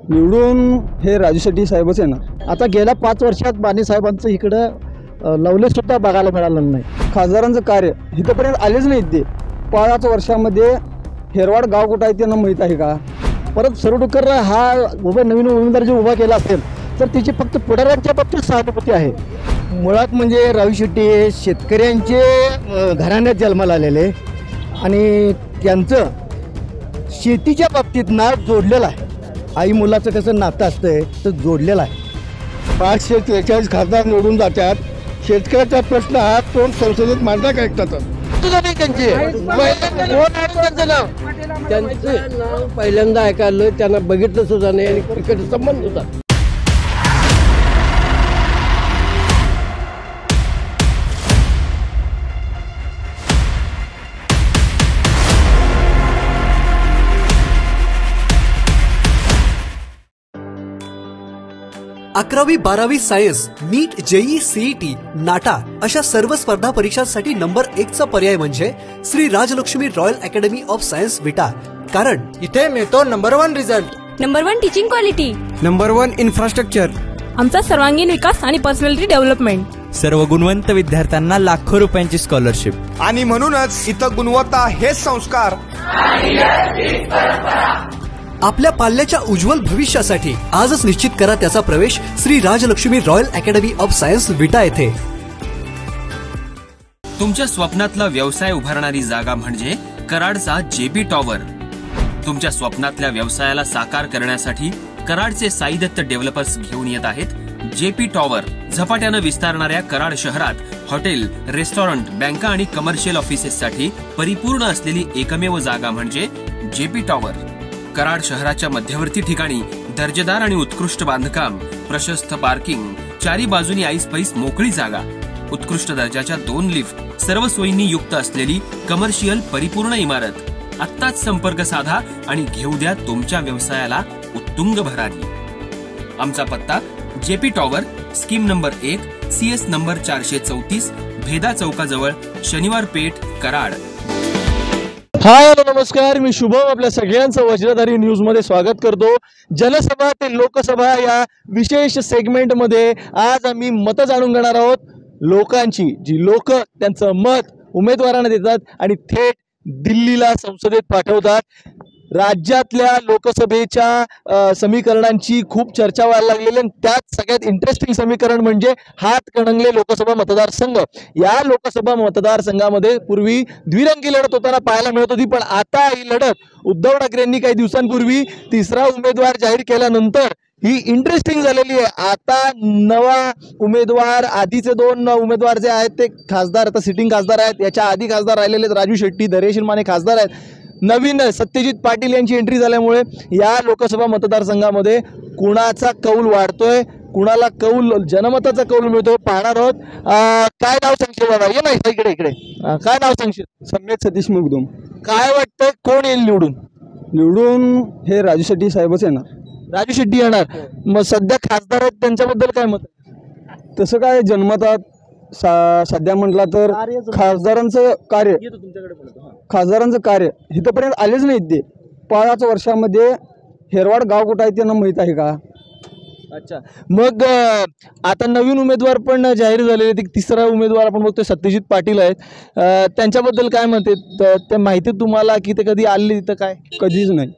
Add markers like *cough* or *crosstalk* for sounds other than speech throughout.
निवडून हे राजू शेट्टी साहेबच येणार. आता गेल्या पाच वर्षात बाणे साहेबांचं इकडं अ, लवलेस सुद्धा बघायला मिळालं नाही. खासदारांचं कार्य इथंपर्यंत आलेच नाहीत ते. पाच वर्षामध्ये हेरवाड गाव कुठं आहे त्यांना माहीत आहे का? परत सरोडकर हा उभा नवीन उमेदवार जो उभा केला असेल तर तिची फक्त पुढाऱ्यांच्या बाबतीत सहानुभूती आहे. मुळात म्हणजे रावी शेट्टी हे शेतकऱ्यांचे घराण्यात जन्माला आलेले आणि त्यांचं शेतीच्या बाबतीत नाव जोडलेलं आहे. आई मुलाचं कसं नातं असतंय तर जोडलेलं आहे. पाचशे त्रेचाळीस खासदार निवडून जातात. शेतकऱ्याचा प्रश्न हा कोण संसदेत मांडला का ऐकतात त्यांचं. नाव पहिल्यांदा ऐकायलं त्यांना बघितलं सुद्धा नाही आणि क्रिकेट संबंध होता अकरावी बारावी science NEET JEE CET NATA अशा सर्व स्पर्धा परीक्षांसाठी नंबर एकचा पर्याय म्हणजे Shri Rajlakshmi royal academy of science Vita. कारण इथे मिळतो number one result. Number one teaching quality. Number one infrastructure. आमचा सर्वांगीण विकास आणि पर्सनॅलिटी डेव्हलपमेंट. सर्व गुणवंत विद्यार्थ्यांना लाखो रुपयांची स्कॉलरशिप. आणि म्हणूनच इथं गुणवत्ता हेच संस्कार. आपल्या पाल्याच्या उज्ज्वल भविष्यासाठी आजच निश्चित करा त्याचा प्रवेश Shri Rajlakshmi royal academy of science Vita येथे. तुमच्या स्वप्नातला व्यवसाय उभारणारी जागा म्हणजे कराडचा जेपी टॉवर. तुमच्या स्वप्नातल्या व्यवसायाला साकार करण्यासाठी कराडचे साईदत्त डेव्हलपर्स घेऊन येत आहेत जेपी टॉवर. झपाट्यानं विस्तारणाऱ्या कराड शहरात हॉटेल रेस्टॉरंट बँका आणि कमर्शियल ऑफिसेससाठी परिपूर्ण असलेली एकमेव जागा म्हणजे जेपी टॉवर. कराड शहराच्या मध्यवर्ती ठिकाणी दर्जेदार आणि उत्कृष्ट बांधकाम प्रशस्त पार्किंग चारी बाजूनी आईस पैस मोकळी जागा उत्कृष्ट दर्जाच्या दोन लिफ्ट सर्व सोयींनी युक्त असलेली कमर्शियल परिपूर्ण इमारत. आत्ताच संपर्क साधा आणि घेऊ द्या तुमच्या व्यवसायाला उत्तुंग भरारी. आमचा पत्ता जेपी टॉवर स्कीम नंबर एक सी एस नंबर चारशे चौतीस भेदा चौकाजवळ शनिवार पेठ कराड. हाय हॅलो नमस्कार. मी शुभम आपल्या सगळ्यांचं वज्रधारी न्यूजमध्ये स्वागत करतो. जनसभा ते लोकसभा या विशेष सेगमेंटमध्ये आज आम्ही मतं जाणून घेणार आहोत. लोकांची जी लोक त्यांचं मत उमेदवारांना देतात आणि थेट दिल्लीला संसदेत पाठवतात. राज्यातल्या लोकसभेच्या समीकरणांची खूप चर्चा व्हायला लागलेली आणि त्यात सगळ्यात इंटरेस्टिंग समीकरण म्हणजे हातकणंगले लोकसभा मतदारसंघ. या लोकसभा मतदारसंघामध्ये पूर्वी द्विरंगी लढत होताना पाहायला मिळत होती पण आता ही लढत उद्धव ठाकरेंनी काही दिवसांपूर्वी तिसरा उमेदवार जाहीर केल्यानंतर ही इंटरेस्टिंग झालेली आहे. आता नवा उमेदवार आधीचे दोन उमेदवार जे आहेत ते खासदार आता सिटिंग खासदार आहेत याच्या आधी खासदार राहिलेले आहेत राजू शेट्टी धैर्यशील माने खासदार आहेत. नवीन सत्यजित पाटील यांची एंट्री झाल्यामुळे या लोकसभा मतदारसंघामध्ये कुणाचा कौल वाढतोय कुणाला कौल जनमताचा कौल मिळतोय पाहणार आहोत. काय नाव सांगशील बाबा? ये ना इकडे इकडे. काय नाव सांगशील? सम्यक सतीश मुगदुम. काय वाटतंय कोण येईल निवडून? निवडून हे राजू शेट्टी साहेबच येणार. राजू शेट्टी येणार. मग सध्या खासदार आहेत त्यांच्याबद्दल काय मत आहे? तसं काय जन्मतात सध्या म्हटला तर खासदारांचं कार्य. खासदारांचं कार्य. इथंपर्यंत आलेच नाहीत ते. पाच वर्षामध्ये हेरवाड गाव कुठं आहे त्यांना माहीत आहे का? अच्छा. मग आता नवीन उमेदवार पण जाहीर झालेले ते तिसरा उमेदवार आपण बघतोय सत्यजित पाटील आहेत. त्यांच्याबद्दल काय मत आहे त- त्या माहिती तुम्हाला की ते कधी आले तिथं काय? कधीच नाही.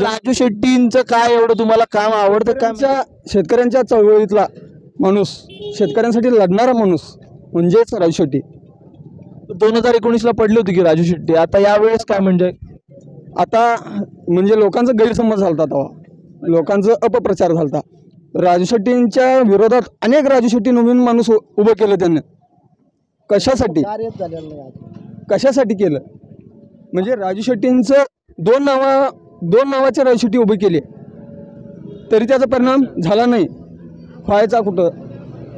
राजू शेट्टींचं काय एवढं तुम्हाला काम आवडतं? शेतकऱ्यांच्या शेतकऱ्यांच्या चळवळीतला माणूस शेतकऱ्यांसाठी लढणारा माणूस म्हणजेच राजू शेट्टी. दोन हजार एकोणीसला पडली होती की राजू शेट्टी. आता यावेळेस काय म्हणजे? आता म्हणजे लोकांचा गैरसमज झाला तेव्हा. लोकांचा अपप्रचार झालता. राजू शेट्टींच्या विरोधात अनेक राजू शेट्टी नवीन माणूस उभं केलं त्यांनी. कशासाठी? कशासाठी केलं? म्हणजे राजू शेट्टींचं दोन नावा दोन नावाचे राजू शेट्टी उभी केली. तरी त्याचा परिणाम झाला नाही. व्हायचा कुठं?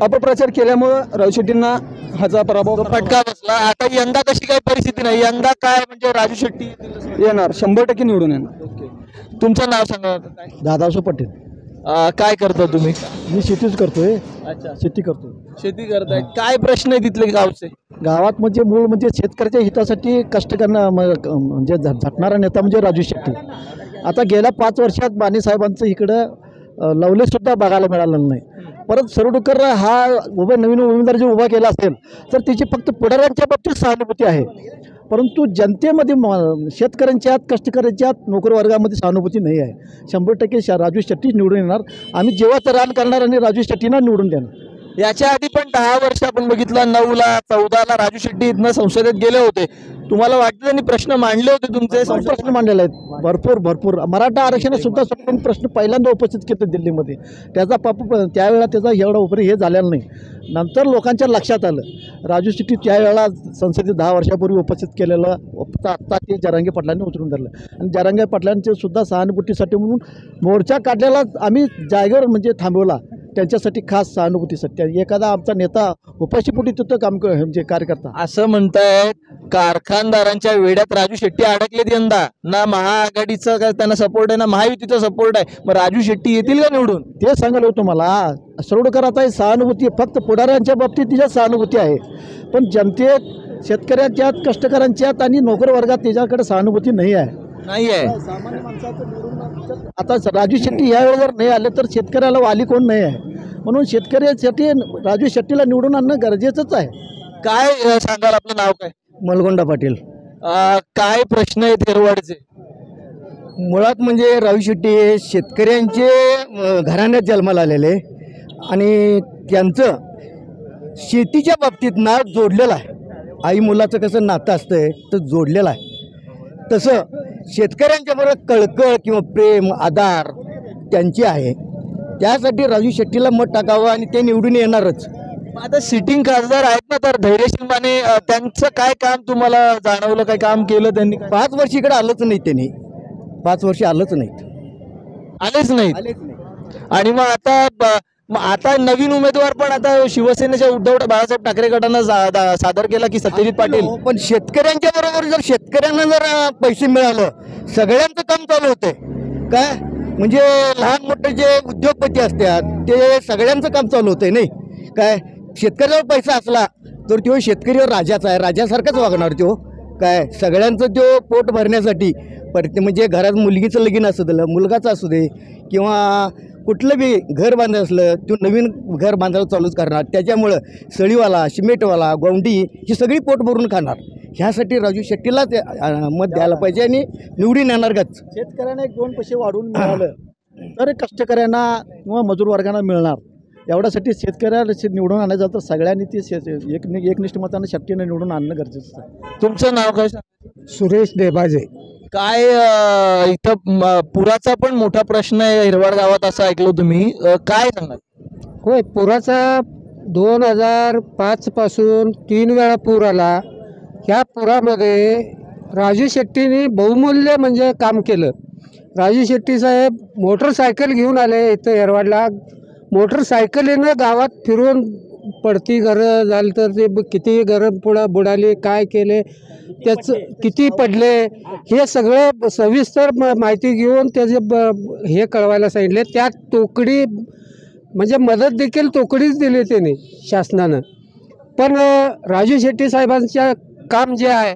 अपप्रचार केल्यामुळं राजू शेट्टींना ह्याचा पराभव फटका बसला. आता यंदा कशी काय परिस्थिती नाही? यंदा काय म्हणजे राजू शेट्टी? येणार. शंभर टक्के निवडून येणार. तुमचं नाव सांगा दादासाहेब पटेल. अं, काय करता तुम्ही? मी शेतीच करतोय. अच्छा. शेती करतोय. शेती करताय. काय प्रश्न आहे तिथले गावचे? गावात म्हणजे मूळ म्हणजे शेतकऱ्याच्या हितासाठी कष्ट करणं म- म्हणजे झ- झटणारा नेता म्हणजे राजू शेट्टी. आता गेल्या पाच वर्षात बाणी साहेबांचं इकडं लवलेसुद्धा बघायला मिळालं नाही. परत सरडुकर हा उभा नवीन उमेदवार जे उभा केला असेल तर त्याची फक्त पुढाऱ्यांच्या बाबतीत सहानुभूती आहे. परंतु जनतेमध्ये म- शेतकऱ्यांच्यात कष्टकऱ्यांच्यात नोकर वर्गामध्ये सहानुभूती नाही आहे. शंभर टक्के शा राजू शेट्टी निवडून येणार. आम्ही जेव्हा तर रान करणार आणि राजू शेट्टीना निवडून देणार. याच्या आधी पण दहा वर्ष आपण बघितलं नऊला चौदाला राजू शेट्टी इथनं संसदेत गेले होते. तुम्हाला वाटतं त्यांनी प्रश्न मांडले होते तुमचे? प्रश्न मांडलेले आहेत. भरपूर भरपूर. मराठा आरक्षणात सुद्धा सोडून प्रश्न पहिल्यांदा उपस्थित केले दिल्लीमध्ये. त्याचा पाप त्यावेळेला त्याचा एवढा उपरी हे झालेला नाही. नंतर लोकांच्या लक्षात आलं. राजू शेट्टी त्यावेळेला संसदेत दहा वर्षापूर्वी उपस्थित केलेलं आत्ता ते जरांगे पाटलांनी उचलून धरलं. आणि जरांगे पाटलांचे सुद्धा सहानुभूतीसाठी म्हणून मोर्चा काढलेला आम्ही जागेवर म्हणजे थांबवला. त्यांच्यासाठी खास सहानुभूतीसाठी एखादा आमचा नेता उपाशीपोटी तिथं काम म्हणजे कार्यकर्ता. असं म्हणतायत कारखानदारांच्या वेड्यात राजू शेट्टी अडकलेत यंदा. ना महाआघाडीचं काय त्यांना सपोर्ट आहे ना महायुतीचा सपोर्ट आहे. मग राजू शेट्टी येतील का निवडून? ते सांगायला होतं मला सरोडकर आता ही सहानुभूती फक्त पुढाऱ्यांच्या बाबतीत तिच्या सहानुभूती आहे. पण जनतेत शेतकऱ्यांच्यात कष्टकऱ्यांच्यात आणि नोकर वर्गात त्याच्याकडे सहानुभूती नाही आहे. नाही आहे आता राजू शेट्टी यावेळी जर नाही आले तर शेतकऱ्याला वाली कोण नाही आहे? म्हणून शेतकऱ्यासाठी राजू शेट्टीला निवडून आणणं गरजेचंच आहे. काय अं, सांगाल आपलं नाव काय? मलगोंडा पाटील. अं, काय प्रश्न आहेत हिरवाडचे? मुळात म्हणजे राजू शेट्टी हे शेतकऱ्यांचे अ, घराण्यात जन्माला आलेले आणि त्यांचं शेतीच्या बाबतीत नाव जोडलेलं आहे. आई मुलाचं कसं नातं असतंय तर जोडलेलं आहे. तसं शेतकऱ्यांच्या बरोबर कळकळ किंवा प्रेम आधार त्यांची आहे. त्यासाठी राजू शेट्टीला मत टाकावं आणि ते निवडून येणारच. आता सिटिंग खासदार आहेत ना तर धैर्यशील माने त्यांचं काय काम तुम्हाला जाणवलं काय काम केलं त्यांनी? पाच वर्ष इकडे आलंच नाही त्यांनी. पाच वर्ष आलंच नाहीत. आलेच नाहीत. आलेच नाही आणि मग आता मग आता नवीन उमेदवार पण आता शिवसेनेच्या उद्धव बाळासाहेब ठाकरे गटानं जा- दा- सादर केला की सत्यजित पाटील. हो, पण शेतकऱ्यांच्या बरोबर जर शेतकऱ्यांना जर पैसे मिळालं सगळ्यांचं काम चालू होतंय काय? म्हणजे लहान मोठे जे उद्योगपती असतात ते सगळ्यांचं काम चालू होतंय नाही? काय? शेतकऱ्यावर पैसा असला तर तो शेतकरीवर राजाचा आहे. राजासारखाच वागणार तो. काय? सगळ्यांचं तो पोट भरण्यासाठी परत म्हणजे घरात मुलगीचं लगीन असू दे मुलगाचं असू दे किंवा कुठलं बी घर बांधायचं असलं तो नवीन घर बांधायला चालूच करणार. त्याच्यामुळं सळीवाला सिमेंटवाला गोंडी ही सगळी पोट भरून खाणार. ह्यासाठी राजू शेट्टीला ते मत द्यायला पाहिजे आणि निवडून येणार गच. शेतकऱ्यांना एक दोन पैसे वाढवून मिळालं तर कष्टकऱ्यांना किंवा मजूर वर्गांना मिळणार. एवढ्यासाठी शेतकऱ्याला निवडून आणायचं तर सगळ्यांनी ते शे- एक एकनिष्ठ मतानं शेट्टीनं निवडून आणणं गरजेचं आहे. तुमचं नाव काय? सुरेश देबाजे. काय इथं पुराचा पण मोठा प्रश्न आहे हिरवाड गावात असं ऐकलो तुम्ही. काय सांगाल? होय पुराचा दोन हजार पाचपासून तीन वेळा पूर आला. ह्या पुरामध्ये राजू शेट्टीने बहुमूल्य म्हणजे काम केलं. राजू शेट्टी साहेब मोटरसायकल घेऊन आले इथं येरवाडला मोटरसायकलीनं गावात फिरून पडती घरं झाली तर ते किती घरं पुढं बुडाली काय केले? त्याचं किती पडले हे सगळं सविस्तर म- माहिती घेऊन त्याचे ब- हे कळवायला सांगितले. त्यात तोकडी म्हणजे मदत देखील तोकडीच दिली त्यांनी शासनानं. पण राजू शेट्टी साहेबांच्या काम जे आहे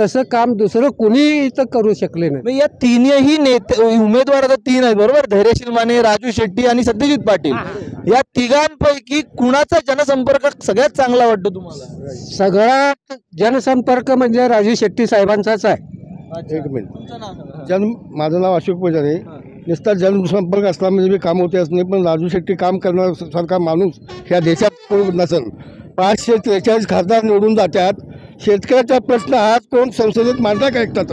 तसं काम दुसरं कुणी इथं करू शकले नाही. मग या तिन्ही नेते उमेदवार आता तीन आहेत बरोबर? धैर्यशील माने राजू शेट्टी आणि सत्यजित पाटील. या तिघांपैकी कुणाचा जनसंपर्क सगळ्यात चांगला वाटतो तुम्हाला? सगळ्यात जनसंपर्क म्हणजे राजू शेट्टी साहेबांचाच आहे. एक मिनिट. जन्म माझं नाव अशोक पुजारी. नुसता जनसंपर्क असला म्हणजे मी काम होते असं नाही पण राजू शेट्टी काम करणार सारखा माणूस ह्या देशात कोण नसेल. पाचशे त्रेचाळीस खासदार निवडून जातात शेतकऱ्याचा प्रश्न आज कोण संसदेत मांडला का ऐकतात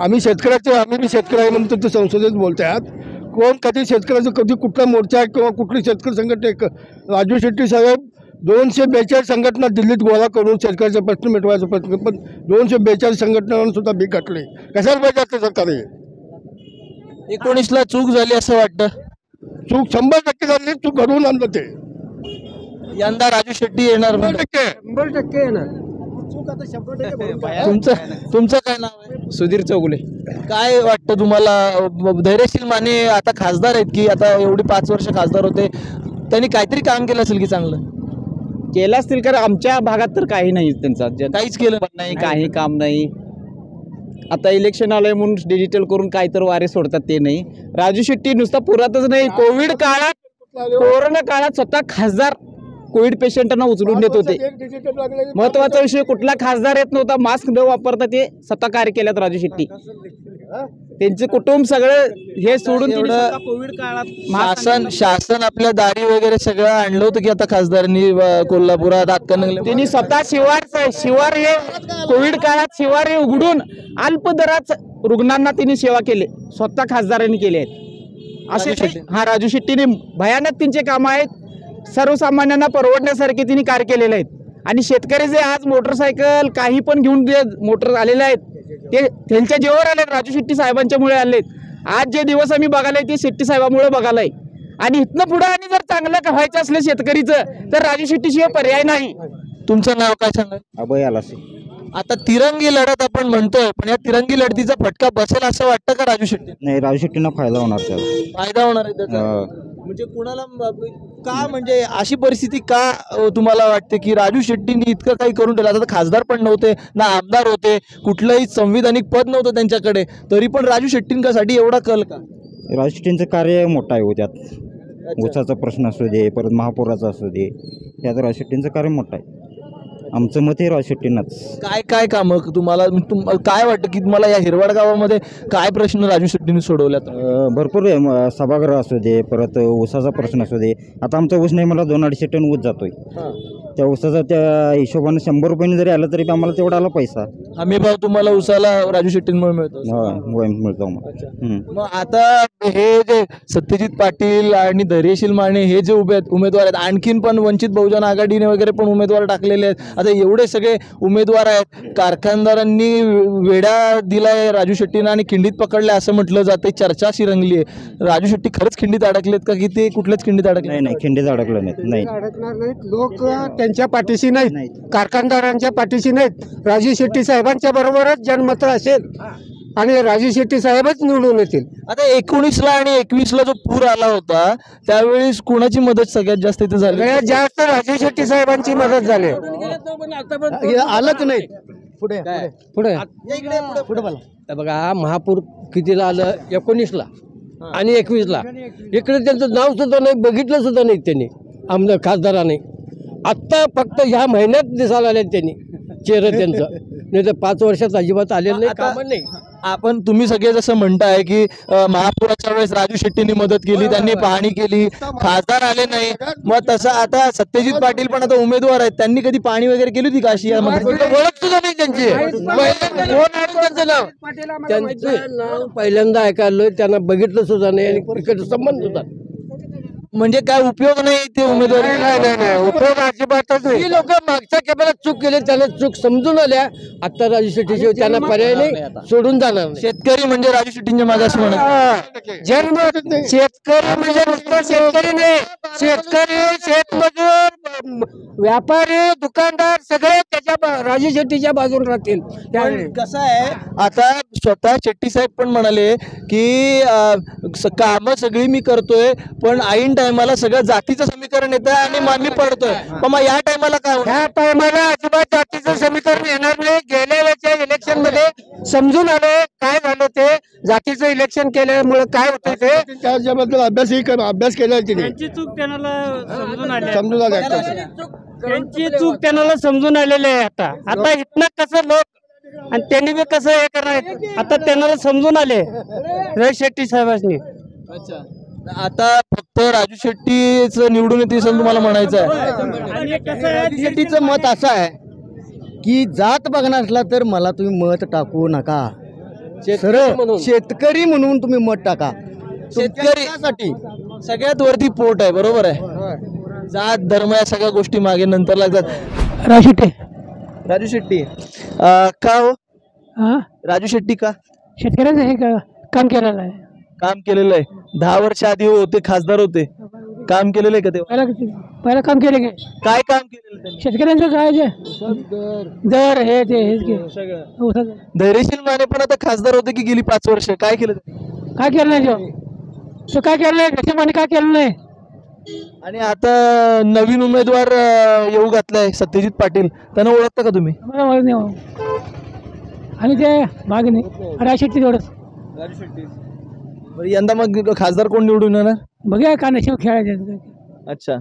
आम्ही शेतकऱ्याचे आम्ही बी शेतकरी आहे म्हणून ते संसदेत बोलतात कोण कधी शेतकऱ्याचं कधी कुठला मोर्चा किंवा कुठली शेतकरी संघटना एक राजू शेट्टी साहेब दोनशे बेचाळीस संघटना दिल्लीत गोळा करून शेतकऱ्याचा प्रश्न मिटवायचा प्रश्न पण दोनशे बेचाळीस संघटनांना सुद्धा बी कटले कशाला पाहिजे असते सरकार हे एकोणीसला चूक झाली असं वाटतं. चूक शंभर टक्के झाली चूक घडवून आणलं ते. यंदा राजू शेट्टी येणार शंभर. टक्के. शंभर टक्के येणार. *laughs* तुमचं तुमचं काय नाव आहे? सुधीर चौगुले. काय वाटतं तुम्हाला धैर्यशील माने आता खासदार आहेत की आता एवढी पाच वर्ष खासदार होते त्यांनी काहीतरी काम केलं असेल की चांगलं? केलं असतील कारण आमच्या भागात तर काही नाही त्यांचा काहीच केलं नाही काही काम नाही. आता इलेक्शन आलंय म्हणून डिजिटल करून काय तर वारे सोडतात ते नाही. राजू शेट्टी नुसता पुरातच नाही. कोविड काळात कोरोना काळात स्वतः खासदार कोविड पेशंटांना उचलून देत होते. महत्त्वाचा विषय कुठला खासदार येत नव्हता मास्क न वापरता ते स्वतः कार्य केल्यात राजू शेट्टी. त्यांचे कुटुंब सगळं हे सोडून कोविड काळात शासन शासन आपल्या दारी वगैरे सगळं आणलं होतं की आता खासदारांनी कोल्हापुरात हातकणंगले त्यांनी स्वतः शिवार शिवार हे कोविड काळात शिवार हे उघडून अल्प दरात रुग्णांना त्यांनी सेवा केली. स्वतः खासदारांनी केले आहेत. असे. हा राजू शेट्टीने भयानक त्यांचे काम आहेत. सर्वसामान्यांना परवडण्यासारखे त्यांनी कार्य केलेले आहेत. आणि शेतकरी जे आज मोटरसायकल काही पण घेऊन जे मोटर आलेले आहेत ते त्यांच्या जीवावर आले राजू शेट्टी साहेबांच्यामुळे आलेत आज जे दिवस आम्ही बघायला ते शेट्टी साहेबांमुळे बघायला आणि इथनं पुढे आणि जर चांगलं व्हायचं असलं शेतकरीचं तर राजू शेट्टीशिवाय पर्याय नाही. तुमचं नाव काय सांगा? अभय आला आता तिरंगी लढत आपण म्हणतोय पण या तिरंगी लढतीचा फटका बसेल असं वाटतं का राजू शेट्टी नाही राजू शेट्टींना फायदा होणार त्याला. फायदा होणार आहे त्याचा. म्हणजे कुणाला का म्हणजे अशी परिस्थिती का तुम्हाला वाटते की राजू शेट्टींनी इतकं काही करून ठेवलं? आता तर खासदार पण नव्हते ना आमदार होते कुठलंही संविधानिक पद नव्हतं त्यांच्याकडे तरी पण राजू शेट्टींसाठी एवढा कल का? राजू शेट्टींचं कार्य मोठं आहे हो त्यात. ऊसाचा प्रश्न असू दे परत महापुराचा असू दे त्यात राजू शेट्टींचं कार्य मोठं आहे. आमचं मत हे राजू शेट्टींनाच. काय काय कामं? तुम्हाला तुम काय वाटतं की तुम्हाला या हिरवाड गावामध्ये काय प्रश्न राजू शेट्टींनी सोडवल्यात? अं, भरपूर आहे म- सभागृह असू दे परत ऊसाचा प्रश्न असू दे. आता आमचा ऊस नाही मला दोन अडीचशे टन ऊस जातोय. त्या ऊसाचा त्या हिशोबाने शंभर रुपयाने जरी आलं तरी आम्हाला तेवढा आला पैसा. हमी भाव तुम्हाला उसाला राजू शेट्टींमुळे मिळतो होय, मिळतो आम्हाला. हम्म. मग आता हे जे सत्यजित पाटील आणि धैर्यशील माने हे जे उभे आहेत उमेदवार आहेत आणखीन पण वंचित बहुजन आघाडीने वगैरे पण उमेदवार टाकलेले आहेत. आता एवढे सगळे उमेदवार आहेत कारखानदारांनी वेड्या दिलाय राजू शेट्टीनं आणि खिंडीत पकडल्या असं म्हटलं जाते चर्चा अशी रंगली आहे. राजू शेट्टी खरंच खिंडीत अडकलेत का की ते कुठल्याच खिंडीत अडकले नाही नाही खिंडीत अडकलं नाहीत नाही. अडकणार नाहीत. लोक त्यांच्या पाठीशी नाहीत. कारखानदारांच्या पाठीशी नाहीत. राजू शेट्टी साहेबांच्या बरोबरच जनमत असेल. आणि राजू शेट्टी साहेबच निवडून येतील. आता एकोणीसला आणि एकवीसला जो पूर आला होता त्यावेळेस कुणाची मदत सगळ्यात जास्त इथे झाली? सगळ्यात जास्त राजू शेट्टी साहेबांची मदत झाली. आलंच नाही पुढे पुढे. पुढे. मला तर बघा महापूर कितीला आलं? एकोणीसला. आणि एकवीसला. इकडे त्यांचं नाव सुद्धा नाही बघितलं सुद्धा नाही त्यांनी. आमदार खासदाराने. आत्ता फक्त ह्या महिन्यात दिसायला आले त्यांनी. चेहरं त्यांचं. नाही तर पाच वर्षात अजिबात आलेलं नाही आता- कामं नाही. आपण तुम्ही सगळे जसं म्हणताय की अ, महापुराच्या वेळेस राजू शेट्टींनी मदत केली त्यांनी पाहणी केली खासदार आले नाही. मग तसं आता सत्यजित पाटील पण आता उमेदवार आहेत. त्यांनी कधी पाहणी वगैरे केली होती काशी ओळख सुद्धा नाही त्यांची. पहिल्यांदा कोण आहे त्यांचं नाव. त्यांचं नाव पहिल्यांदा ऐकायला त्यांना बघितलं सुद्धा नाही आणि क्रिकेट संबंध सुद्धा नाही. म्हणजे काय उपयोग नाही ते उमेदवारी? नाही नाही नाही उपयोग अजिबातच नाही. ही लोक मागच्या केपाला चूक केली त्यांना चूक समजून आल्या. आता राजू शेट्टी त्यांना पर्याय नाही सोडून जाणार नाही. शेतकरी म्हणजे राजू शेट्टींच्या मागे असं म्हणत जन्म शेतकरी म्हणजे नुसतं शेतकरी नाही. शेतकरी शेतमजूर. व्यापारी दुकानदार सगळे त्याच्या राजू शेट्टीच्या बाजून राहतील. त्यावेळी. पण कसं आहे आता स्वतः शेट्टी साहेब पण म्हणाले की कामं सगळी मी करतोय पण ऐन टायमाला सगळं जातीचं समीकरण येतं आणि मग मी पडतोय. पण मग या टायमाला काय? ह्या टायमाला अजिबात जातीचं समीकरण येणार नाही. गेल्या वेळच्या इलेक्शनमध्ये समजून आले काय झालं ते. जातीचं इलेक्शन केल्यामुळे काय होतं ते. त्याच्याबद्दल अभ्यासही अभ्यास केला तिने. त्यांची चूक त्यांना समजून आली समजून आलं त्यांची चूक त्यांना समजून आलेली आहे आता. आता इथनं कसं लोक आणि त्यांनी बी कसं हे करणार आता त्यांना समजून आले. रवी शेट्टी साहेबांनी. आता फक्त राजू शेट्टीच निवडून येते असं तुम्हाला म्हणायचं आहे. आणि कसं आहे शेट्टीचं मत असं आहे की जात बघणार असला तर मला तुम्ही मत टाकू नका. सरळ शेतकरी म्हणून तुम्ही मत टाका. शेतकरी साठी सगळ्यात वरती पोट आहे बरोबर आहे. जात धर्म या सगळ्या गोष्टी मागे नंतर लागतात. राजू शेट्टी. राजू शेट्टी. अं, का हो? राजू शेट्टी का? शेतकऱ्याचं हे काम केलेलं आहे? काम केलेलं आहे. दहा वर्ष आधी होते खासदार होते. काम केलेलं आहे का ते पहिलं पहिलं काम केले काय काम केलेलं त्यांनी? शेतकऱ्यांचं काय जे? दर हे ते हेच घे ऊसाचं. धैर्यशील माने पण आता खासदार होते की गेली पाच वर्ष? काय केलं त्यांनी? काय केलं नाही तो? तो काय केलं नाही? घरच्या काय केलं नाही? आणि आता नवीन उमेदवार अं, येऊ घातलाय सत्यजित पाटील. त्यांना ओळखता का तुम्ही? नाही हो. आणि ते मागणी राजशेट्टी तेवढंच. राजू शेट्टी. बरं यंदा मग खासदार कोण निवडून येणार? बघूया का नशिब खेळायचे अच्छा.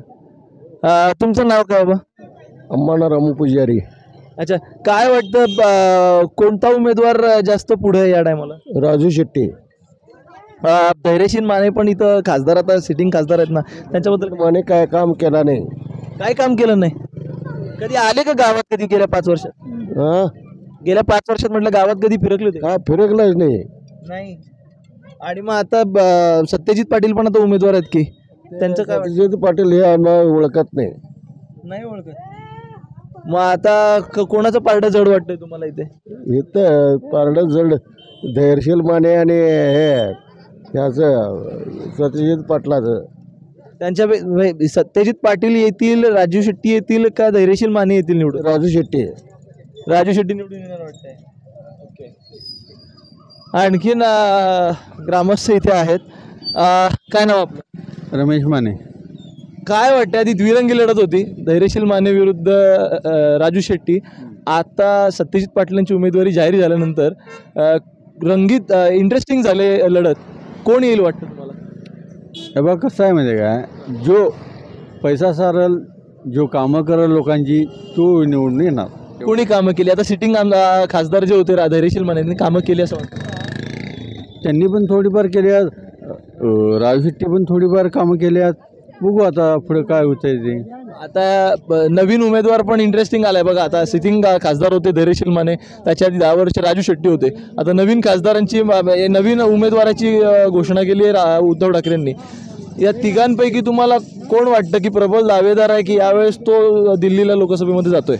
अं, तुमचं नाव काय बाबा? अम्माना रामू पुजारी. अच्छा काय वाटतं कोणता उमेदवार जास्त पुढे आहे या टायमाला राजू शेट्टी. धैर्यशील माने पण इथं खासदार आता सिटिंग खासदार आहेत ना त्यांच्याबद्दल माने काय काम केला नाही. काय काम केलं नाही? कधी आले का गावात कधी गेल्या पाच वर्षात हा? गेल्या पाच वर्षात म्हटलं गावात कधी फिरकले होते? काय फिरकलंच नाही. नाही. आणि मग आता ब- सत्यजित पाटील पण आता उमेदवार आहेत की? त्यांचं काय? सत्यजित पाटील हे आम्हाला ओळखत नाही. नाही ओळखत? मग आता क- कोणाचं पारडं जड वाटतंय तुम्हाला इथे? इथं पारडं जड धैर्यशील माने आणि हे ह्याचं सत्यजित पाटलाचं. त्यांच्या वे- सत्यजित पाटील येतील राजू शेट्टी येतील का धैर्यशील माने येतील निवडून? राजू शेट्टी. राजू शेट्टी निवडून येणार वाटतंय. ओके आणखीन अं, ग्रामस्थ इथे आहेत. अं, काय नाव आपलं? रमेश माने. काय वाटतं आधी द्विरंगी लढत होती. धैर्यशील माने विरुद्ध अं, राजू शेट्टी. आता सत्यजित पाटलांची उमेदवारी जाहीर झाल्यानंतर अं, रंगीत इंटरेस्टिंग झाले लढत. कोण येईल वाटतं तुम्हाला? हे बघ कसं आहे माहिती आहे काय जो पैसा सारल जो कामं करल लोकांची तो निवडून येणार. कोणी कामं केली? आता सिटिंग खासदार जे होते रा- धैर्यशील माने त्यांनी कामं केली असं वाटतं. त्यांनी पण थोडीफार केल्या राजू शेट्टी पण थोडीफार कामं केल्यात बघू आता पुढे काय होतंय ते. आता ब- नवीन उमेदवार पण इंटरेस्टिंग आलाय बघा. आता सिटिंग खासदार होते धैर्यशील माने त्याच्या आधी दहा वर्ष राजू शेट्टी होते. आता नवीन खासदारांची म- म- नवीन उमेदवाराची अ, घोषणा केली आहे रा- उद्धव ठाकरेंनी. या तिघांपैकी तुम्हाला कोण वाटतं की प्रबल दावेदार आहे की यावेळेस तो दिल्लीला लोकसभेमध्ये जातोय?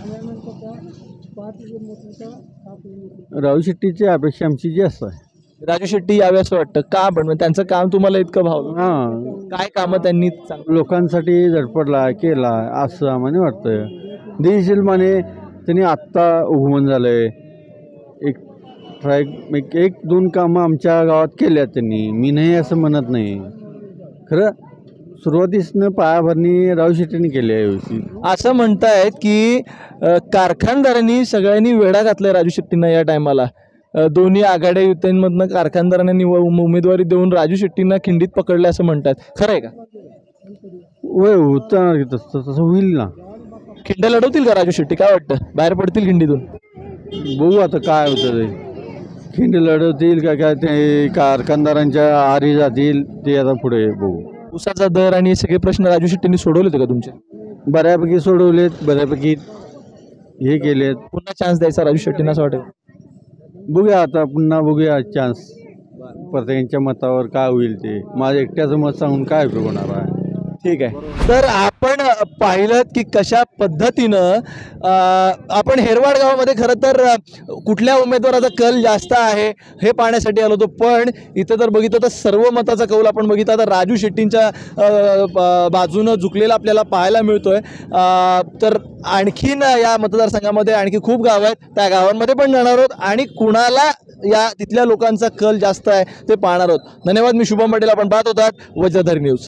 राजू शेट्टीची अपेक्षा आमची जास्त आहे. राजू शेट्टी यावे असं वाटतं. का पण म्हणजे त्यांचं काम तुम्हाला इतकं भावलं. हां. काय कामं त्यांनी चांगली लोकांसाठी झटपटला केला असं आम्हाला वाटतं देशील माने त्यांनी आत्ता उगमन झालंय. एक ट्राय एक एक दोन कामं आमच्या गावात केल्यात त्यांनी. मी नाही असं म्हणत नाही. खरं सुरुवातीसनं पायाभरणी राजू शेट्टीने केली आहे व्यवस्थित असं म्हणतायत की अ, कारखानदारांनी सगळ्यांनी वेढा घातलाय राजू शेट्टींना या टायमाला दोन्ही आघाड्या युत्यांमधनं कारखानदारांना निव उमेदवारी देऊन राजू शेट्टींना खिंडीत पकडले असं म्हणतात. खरं आहे का? वय होतं तसं तसं होईल ना. खिंड लढवतील का राजू शेट्टी? काय वाटतं? बाहेर पडतील खिंडीतून? बघू आता काय होतं ते. खिंड लढवतील का काय ते कारखानदारांच्या आरी जातील ते आता पुढे बघू. उसाचा दर आणि हे सगळे प्रश्न राजू शेट्टींनी सोडवले होते का तुमचे? बऱ्यापैकी सोडवलेत बऱ्यापैकी हे केलेत. पुन्हा चान्स द्यायचा राजू शेट्टींना असं वाटेल बघूया आता पुन्हा बघूया चान्स प्रत्येकांच्या मतावर काय होईल ते. माझ्या एकट्याचं मत सांगून काय उपयोग होणार आहे? ठीक आहे. तर आपण पाहिलं की कशा पद्धतीनं आपण हेरवाड गावामध्ये खरं तर कुठल्या उमेदवाराचा कल जास्त आहे हे पाहण्यासाठी आलो होतो. पण इथं जर बघितलं तर सर्व मताचा कौल आपण बघितला. तर राजू शेट्टींच्या ब- बाजूनं झुकलेला आपल्याला पाहायला मिळतोय. तर आणखीन या मतदारसंघामध्ये आणखी खूप गावं आहेत. त्या गावांमध्ये पण जाणार आहोत आणि कुणाला या तिथल्या लोकांचा कल जास्त आहे ते पाहणार आहोत. धन्यवाद. मी शुभम पटेल. आपण पाहत होतात. वज्रधर न्यूज.